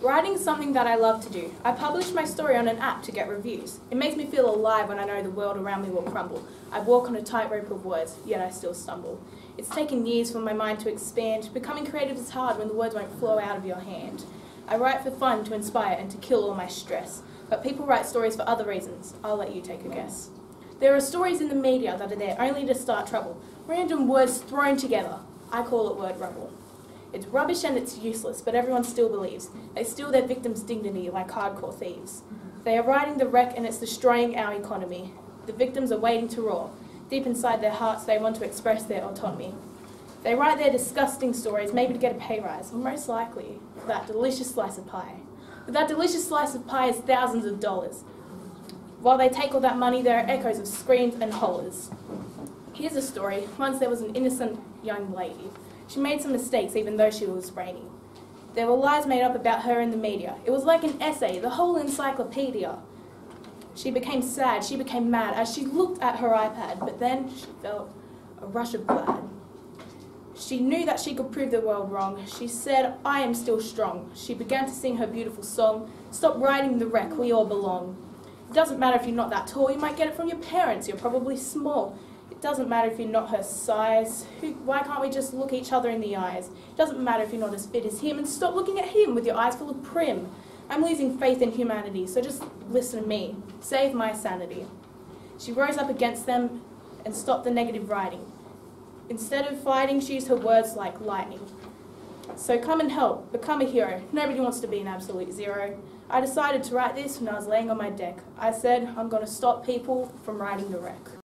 Writing's something that I love to do. I publish my story on an app to get reviews. It makes me feel alive when I know the world around me will crumble. I walk on a tightrope of words, yet I still stumble. It's taken years for my mind to expand. Becoming creative is hard when the words won't flow out of your hand. I write for fun, to inspire, and to kill all my stress. But people write stories for other reasons. I'll let you take a guess. There are stories in the media that are there only to start trouble. Random words thrown together. I call it word rubble. It's rubbish and it's useless, but everyone still believes. They steal their victims' dignity like hardcore thieves. They are riding the wreck and it's destroying our economy. The victims are waiting to roar. Deep inside their hearts, they want to express their autonomy. They write their disgusting stories, maybe to get a pay rise, or most likely for that delicious slice of pie. But that delicious slice of pie is thousands of dollars. While they take all that money, there are echoes of screams and hollers. Here's a story. Once there was an innocent young lady. She made some mistakes even though she was brainy. There were lies made up about her in the media. It was like an essay, the whole encyclopedia. She became sad, she became mad as she looked at her iPad, but then she felt a rush of glad. She knew that she could prove the world wrong. She said, I am still strong. She began to sing her beautiful song, Stop riding the wreck, we all belong. It doesn't matter if you're not that tall, you might get it from your parents, you're probably small. Doesn't matter if you're not her size. Who, why can't we just look each other in the eyes? Doesn't matter if you're not as fit as him and stop looking at him with your eyes full of prim. I'm losing faith in humanity, so just listen to me. Save my sanity. She rose up against them and stopped the negative writing. Instead of fighting, she used her words like lightning. So come and help, become a hero. Nobody wants to be an absolute zero. I decided to write this when I was laying on my deck. I said, I'm going to stop people from riding the wreck.